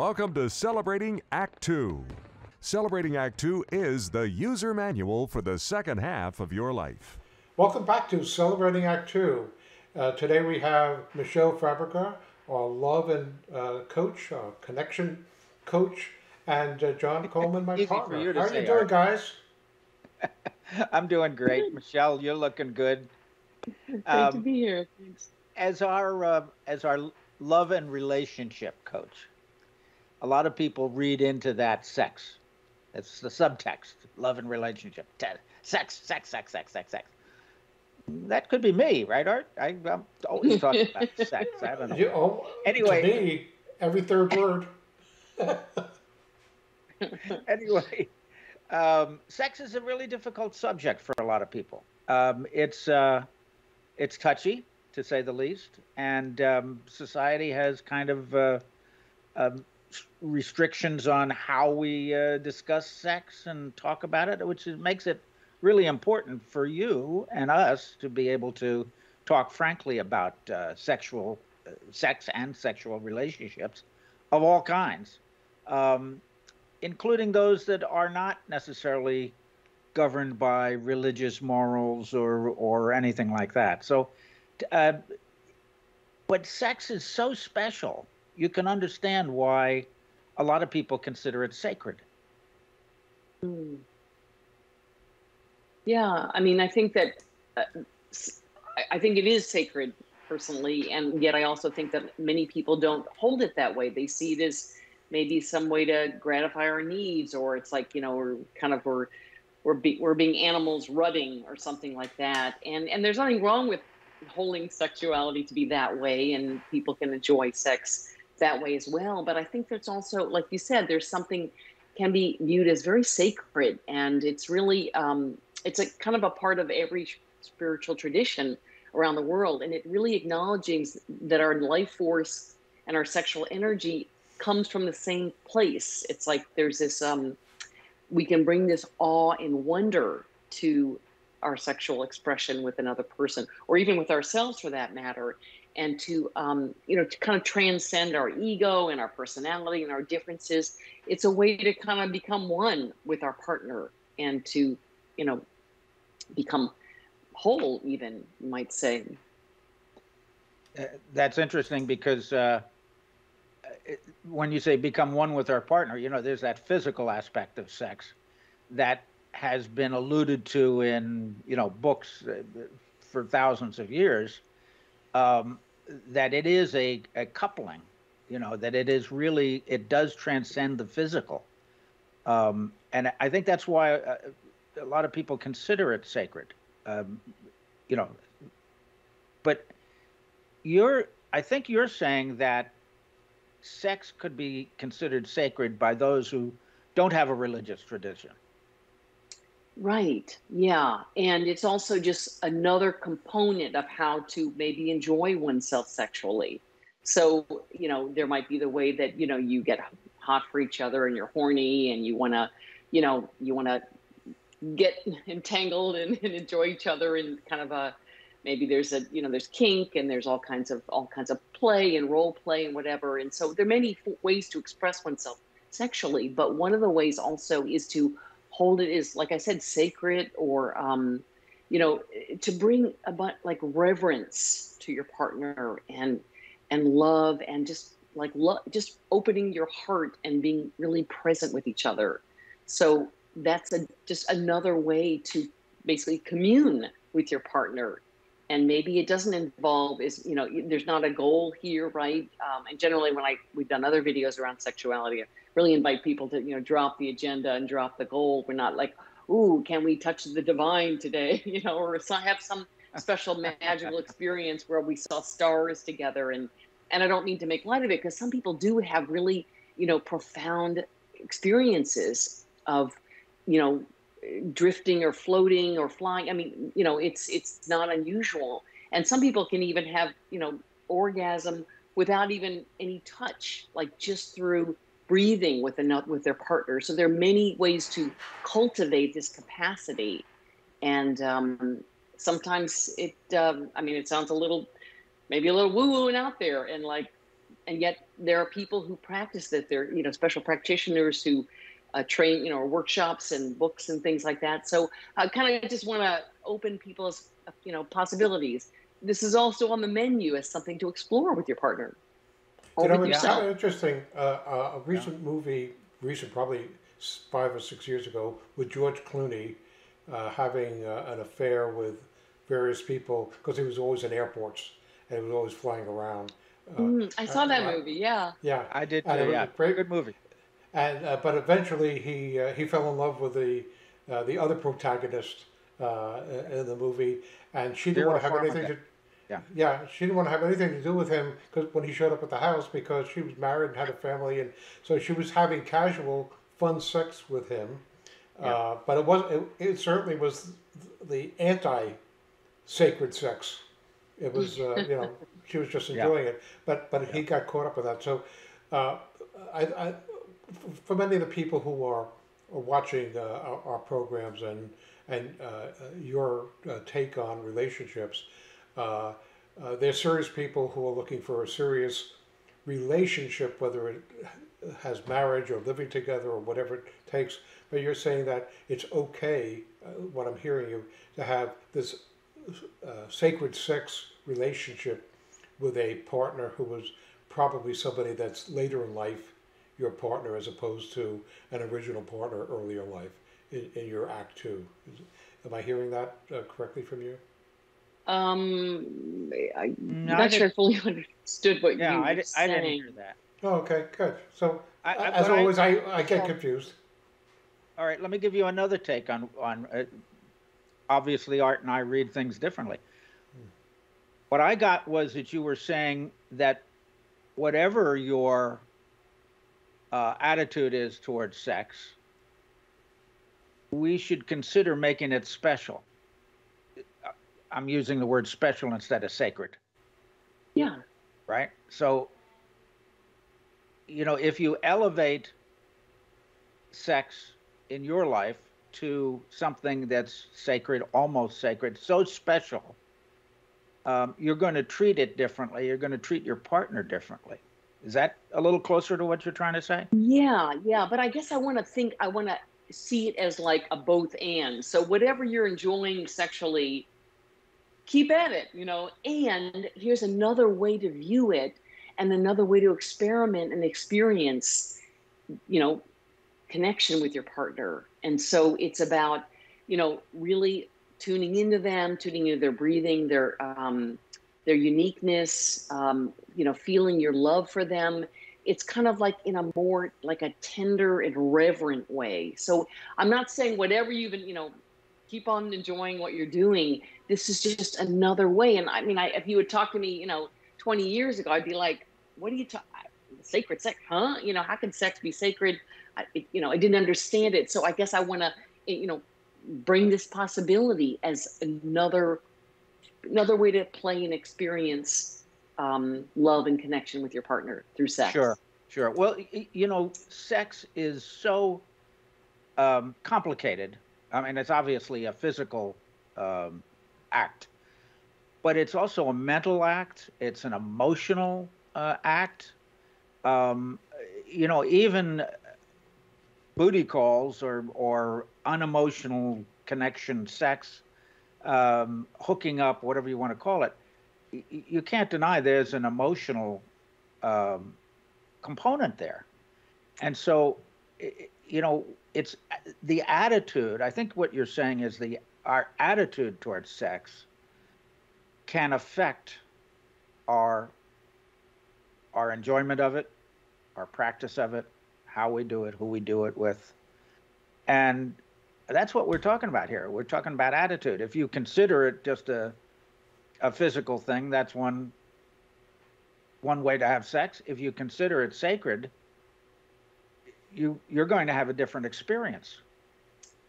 Welcome to Celebrating Act Two. Celebrating Act Two is the user manual for the second half of your life. Welcome back to Celebrating Act Two. Uh, today we have Michele Fabrega, our love and uh, coach, our connection coach, and uh, John Coleman, my Easy for partner. you to How are you doing, Art. guys? I'm doing great, Michelle. You're looking good. Great Um, to be here. Thanks. As our uh, as our love and relationship coach, a lot of people read into that sex. It's the subtext: love and relationship. Sex, sex, sex, sex, sex, sex. That could be me, right, Art? I, I'm always talking about sex. I don't know. You, oh, Anyway. to me, every third word. anyway, um, sex is a really difficult subject for a lot of people. Um, it's uh, it's touchy, to say the least, and um, society has kind of uh, um, s- restrictions on how we uh, discuss sex and talk about it, which is, makes it really important for you and us to be able to talk frankly about uh, sexual uh, sex and sexual relationships of all kinds. Um, including those that are not necessarily governed by religious morals or or anything like that. So, uh, but sex is so special. You can understand why a lot of people consider it sacred. Hmm. Yeah, I mean, I think that uh, I- think it is sacred personally, and yet I also think that many people don't hold it that way. They see it as maybe some way to gratify our needs, or it's like you know we're kind of we're we're, be, we're being animals rutting or something like that. And and there's nothing wrong with holding sexuality to be that way, and people can enjoy sex that way as well. But I think there's also, like you said, there's something can be viewed as very sacred, and it's really um, it's a kind of a part of every spiritual tradition around the world, and it really acknowledges that our life force and our sexual energy comes from the same place. It's like there's this um, we can bring this awe and wonder to our sexual expression with another person, or even with ourselves for that matter, and to um, you know to kind of transcend our ego and our personality and our differences. It's a way to kind of become one with our partner and to you know become whole, even you might say. Uh, that's interesting because uh, it, when you say become one with our partner, you know, there's that physical aspect of sex that has been alluded to in, you know, books uh, for thousands of years. Um, that it is a, a coupling, you know, that it is really, it does transcend the physical. Um, and I think that's why uh, a lot of people consider it sacred, um, you know. But you're i think you're saying that sex could be considered sacred by those who don't have a religious tradition Right. Yeah. And it's also just another component of how to maybe enjoy oneself sexually. So, you know, there might be the way that, you know, you get hot for each other and you're horny and you want to, you know, you want to get entangled and, and enjoy each other in kind of a, maybe there's a, you know, there's kink and there's all kinds of, all kinds of play and role play and whatever. And so there are many ways to express oneself sexually. But one of the ways also is to hold it as like i said sacred or um you know to bring about like reverence to your partner and and love and just like love just opening your heart and being really present with each other. So that's a just another way to basically commune with your partner. And maybe it doesn't involve is you know there's not a goal here right? Um, and generally when i we've done other videos around sexuality really invite people to you know drop the agenda and drop the goal. We're not like ooh can we touch the divine today? You know or have some special magical experience where we saw stars together and and i don't mean to make light of it because some people do have really you know profound experiences of you know drifting or floating or flying. I mean you know it's it's not unusual. And some people can even have you know orgasm without even any touch like just through breathing with another with their partner so there are many ways to cultivate this capacity and um, sometimes it um, i mean it sounds a little maybe a little woo woo and out there and like and yet there are people who practice that. They're you know special practitioners who uh, train you know workshops and books and things like that. So I kind of just want to open people's you know possibilities. This is also on the menu as something to explore with your partner or You know, it's yourself. kind of interesting. Uh, uh, a recent movie, recent probably five or six years ago, with George Clooney uh, having uh, an affair with various people because he was always in airports and he was always flying around. Uh, Mm, I saw that uh, movie. Yeah. Yeah, I did And it too. Yeah, a great- good movie. and uh, but eventually he uh, he fell in love with the uh, the other protagonist uh, in the movie, and she didn't Vera want to have Farmiga. anything to. Yeah. Yeah, she didn't want to have anything to do with him because when he showed up at the house because she was married and had a family, and so she was having casual, fun sex with him. Uh, but it was it, it certainly was the anti-sacred sex. It was uh, you know she was just Yeah. enjoying it, but but he got caught up with that. So uh, I, I for many of the people who are, are watching uh, our, our programs and and uh, uh, your uh, take on relationships, uh, uh, they're serious people who are looking for a serious relationship, whether it has marriage or living together or whatever it takes. But you're saying that it's okay, uh, what I'm hearing you, to have this uh, sacred sex relationship with a partner who was probably somebody that's later in life your partner as opposed to an original partner earlier in life in, in your act two. Is, am I hearing that uh, correctly from you? Um, I, I'm No, I not sure I didn't- fully understood what Yeah, you were I, di- I didn't hear that. Oh, okay, good. So I, I, as but I- always, I, I get well- confused. all right, let me give you another take on on. Uh, obviously, Art and I read things differently. What I got was that you were saying that whatever your uh, attitude is towards sex, we should consider making it special. I'm using the word special instead of sacred. Yeah. right? So, you know, if you elevate sex in your life to something that's sacred, almost sacred, so special, um, you're going to treat it differently. You're going to treat your partner differently. Is that a little closer to what you're trying to say? Yeah, yeah, but I guess I want to think, I want to see it as like a both and. So whatever you're enjoying sexually, keep at it, you know. And here's another way to view it and another way to experiment and experience, you know, connection with your partner. And so it's about, you know, really tuning into them, tuning into their breathing, their um, their uniqueness, um, you know, feeling your love for them. It's kind of like in a more like a tender and reverent way. So I'm not saying whatever you've been, you know, keep on enjoying what you're doing. This is just another way. And I mean, I, if you would talk to me, you know, 20 years ago, I'd be like, what are you talking? Sacred sex, huh? You know, how can sex be sacred? I, it- you know, I didn't understand it. So I guess I want to, you know, bring this possibility as another another way to play and experience um, love and connection with your partner through sex. Sure, sure. Well, you know, sex is so um, complicated. I mean, it's obviously a physical um, act, but it's also a mental act. It's an emotional uh, act. Um, you know, even booty calls or or unemotional connection sex, um, hooking up, whatever you want to call it. y- You can't deny there's an emotional um, component there. And so, you know, it's the attitude. I think what you're saying is the our attitude towards sex can affect our our enjoyment of it, our practice of it, how we do it, who we do it with. And that's what we're talking about here. We're talking about attitude. If you consider it just a a physical thing, that's one one way to have sex. If you consider it sacred, you you're going to have a different experience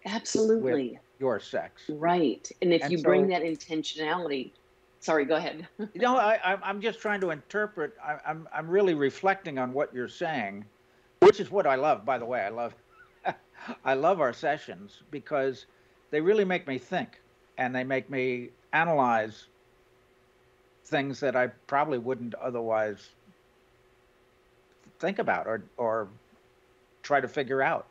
Absolutely. your sex. Right. And if And you bring that intentionality, sorry, go ahead. You know, I, I'm- I'm just trying to interpret. I, I'm I'm really reflecting on what you're saying, which is what I love. By the way, I love I love our sessions because they really make me think and they make me analyze things that I probably wouldn't otherwise think about or or try to figure out.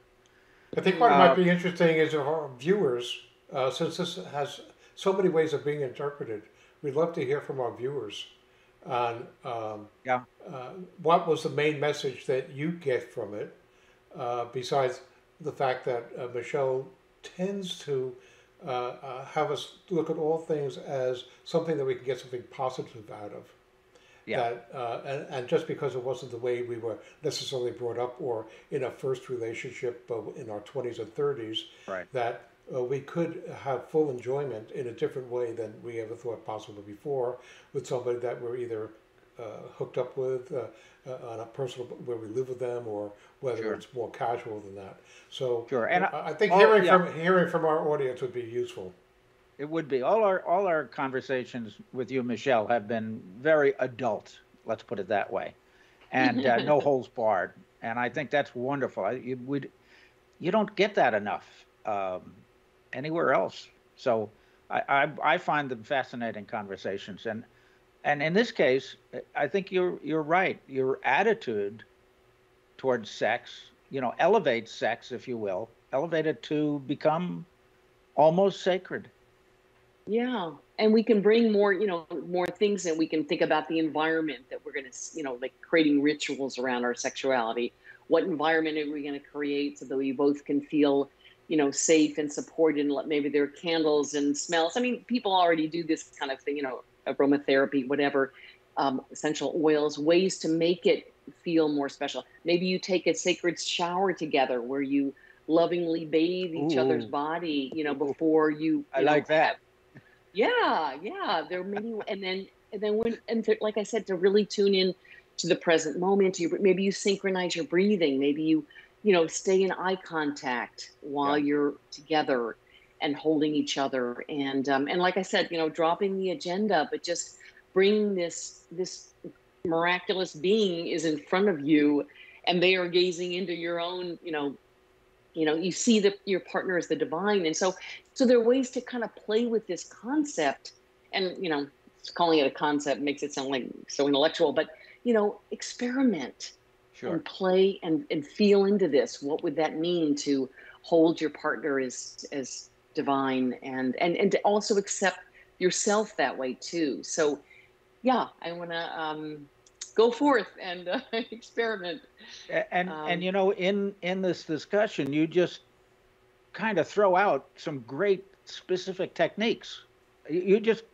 I think what might Uh, be interesting is if our viewers, uh, since this has so many ways of being interpreted, we'd love to hear from our viewers on um, Yeah. uh, what was the main message that you get from it, uh, besides the fact that uh, Michele tends to have us look at all things as something that we can get something positive out of. Yeah. That, uh, and, and just because it wasn't the way we were necessarily brought up or in a first relationship uh, in our 20s and 30s, Right. that uh, we could have full enjoyment in a different way than we ever thought possible before with somebody that we're either uh, hooked up with uh, uh, on a personal where we live with them or whether Sure. it's more casual than that. So Sure, and I, I think all- hearing yeah. from hearing from our audience would be useful. It would be all our all our conversations with you, Michele, have been very adult. Let's put it that way, and uh, no holes barred. And I think that's wonderful. I, you would you don't get that enough um, anywhere else. So I, I I find them fascinating conversations, and and in this case, I think you're you're right. Your attitude towards sex, you know, elevates sex, if you will, elevate it to become almost sacred. Yeah, and we can bring more, you know, more things and we can think about the environment that we're going to, you know, like creating rituals around our sexuality. What environment are we going to create so that we both can feel, you know, safe and supported and let maybe there are candles and smells. I mean, people already do this kind of thing, you know, aromatherapy, whatever, um, essential oils, ways to make it feel more special. Maybe you take a sacred shower together where you lovingly bathe each other's body, you know, before you, I know, like that. Yeah, yeah. There are many, and then and then when and to, like I said, to really tune in to the present moment. You maybe you synchronize your breathing. Maybe you you know stay in eye contact while Yeah. you're together and holding each other. And um, and like I said, you know, dropping the agenda, but just bringing this this miraculous being is in front of you, and they are gazing into your own, you know. You know, you see that your partner is the divine, and so so there are ways to kind of play with this concept. And you know calling it a concept makes it sound like so intellectual but you know experiment Sure. and play and, and feel into this. What would that mean to hold your partner as as divine and and and to also accept yourself that way too? So yeah i want to um, go forth and uh, experiment And Um, and you know, in in this discussion, you just kind of throw out some great specific techniques. You, just,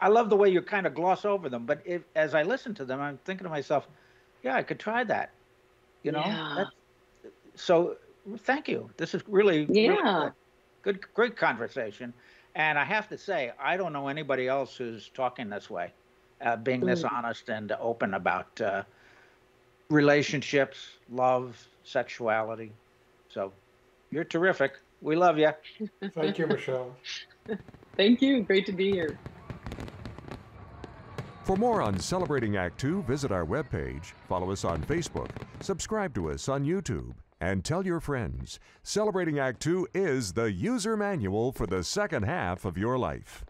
I love the way you kind of gloss over them. But if, as I listen to them, I'm thinking to myself, yeah, I could try that. You know. Yeah. So thank you. This is really really Yeah. good. good, great conversation. And I have to say, I don't know anybody else who's talking this way, uh, being this Mm. honest and open about uh, relationships, love, sexuality. So you're terrific. We love you. Thank you, Michele. thank you great to be here For more on Celebrating Act Two, visit our webpage, follow us on Facebook, subscribe to us on YouTube, and tell your friends. Celebrating Act Two is the user manual for the second half of your life.